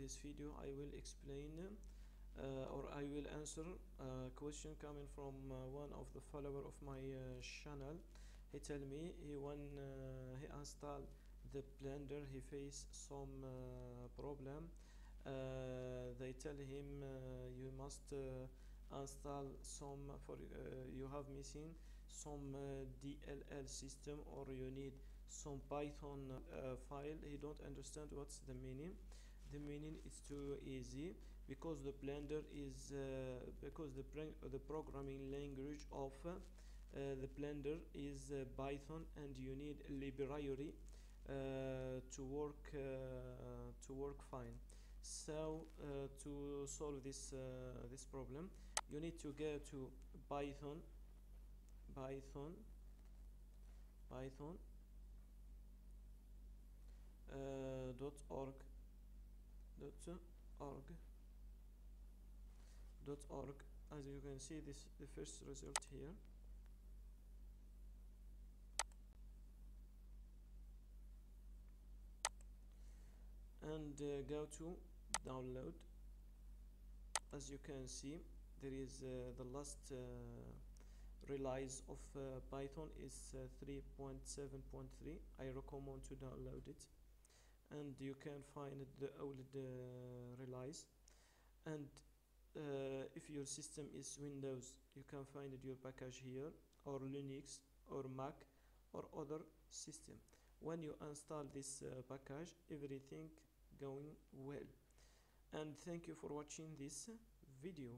this video I will explain uh, or I will answer a question coming from uh, one of the follower of my uh, channel. He tell me he when he install the blender he face some problem. They tell him you must install some for uh, you have missing some uh, DLL system or you need some Python uh, file. He don't understand what's the meaning the meaning is too easy because the blender is uh, because the the programming language of uh, the blender is uh, python and you need a library uh, to work uh, to work fine. So uh, to solve this this problem you need to go to python python python dot org org. Org. As you can see this the first result here. And uh, go to download. As you can see there is uh, the last uh, release of uh, python is uh, 3.7.3 i recommend to download it and you can find the old uh, release and uh, if your system is windows you can find your package here or linux or mac or other system. When you install this uh, package everything going well. And thank you for watching this video